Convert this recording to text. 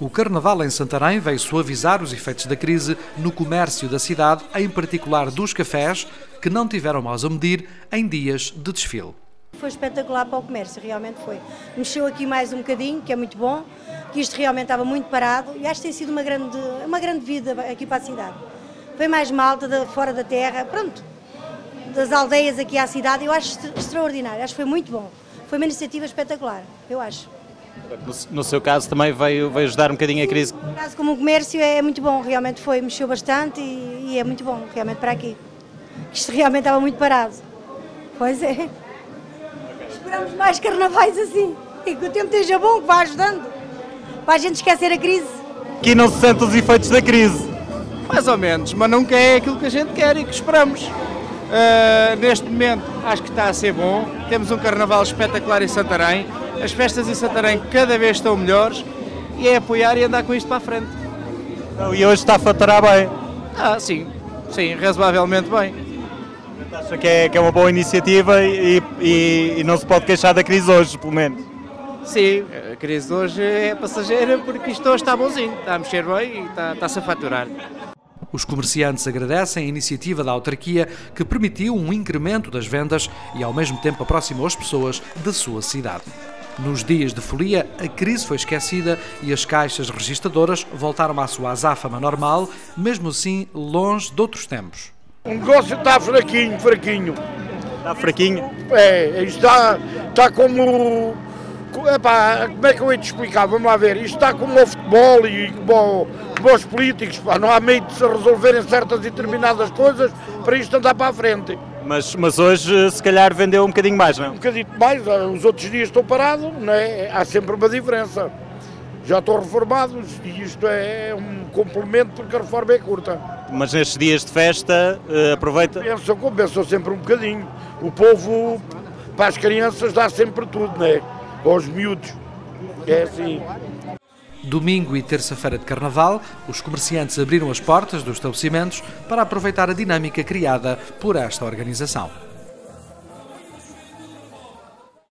O Carnaval em Santarém veio suavizar os efeitos da crise no comércio da cidade, em particular dos cafés, que não tiveram mais a medir em dias de desfile. Foi espetacular para o comércio, realmente foi. Mexeu aqui mais um bocadinho, que é muito bom, que isto realmente estava muito parado e acho que tem sido uma grande, uma grande vida aqui para a cidade. Foi mais malta de fora da terra, pronto, das aldeias aqui à cidade, eu acho extraordinário, acho que foi muito bom. Foi uma iniciativa espetacular, eu acho. No, seu caso também veio, veio ajudar um bocadinho a crise? No caso, como o comércio é muito bom, realmente foi, mexeu bastante e, e é muito bom, realmente, para aqui. Isto realmente estava muito parado. Pois é. Esperamos mais carnavais assim e que o tempo esteja bom, que vá ajudando, para a gente esquecer a crise. Aqui não se sente os efeitos da crise? Mais ou menos, mas nunca é aquilo que a gente quer e que esperamos. Uh, neste momento acho que está a ser bom. Temos um carnaval espetacular em Santarém. As festas em Santarém cada vez estão melhores e é apoiar e andar com isto para a frente. E hoje está a faturar bem? Ah, sim, sim, razoavelmente bem. Acha que é, que é uma boa iniciativa e, e, e não se pode queixar da crise hoje, pelo menos? Sim, a crise de hoje é passageira porque isto hoje está bonzinho, está a mexer bem e está, está-se a faturar. Os comerciantes agradecem a iniciativa da autarquia que permitiu um incremento das vendas e ao mesmo tempo aproximou as pessoas da sua cidade. Nos dias de folia, a crise foi esquecida e as caixas registadoras voltaram à sua azáfama normal, mesmo assim longe de outros tempos. O negócio está fraquinho, fraquinho. Está fraquinho? É, está, está como. Epá, como é que eu ia te explicar? Vamos lá ver. Isto está como o futebol e como, como os políticos. Pá, não há meio de se resolverem certas e determinadas coisas para isto andar para a frente. Mas, mas hoje se calhar vendeu um bocadinho mais, não? Um bocadinho mais, os outros dias estou parado, não é? há sempre uma diferença. Já estou reformado e isto é um complemento porque a reforma é curta. Mas nestes dias de festa, uh, aproveita? Pensa, compensam sempre um bocadinho. O povo, para as crianças, dá sempre tudo, não é? Aos miúdos. É assim. Domingo e terça-feira de Carnaval, os comerciantes abriram as portas dos estabelecimentos para aproveitar a dinâmica criada por esta organização.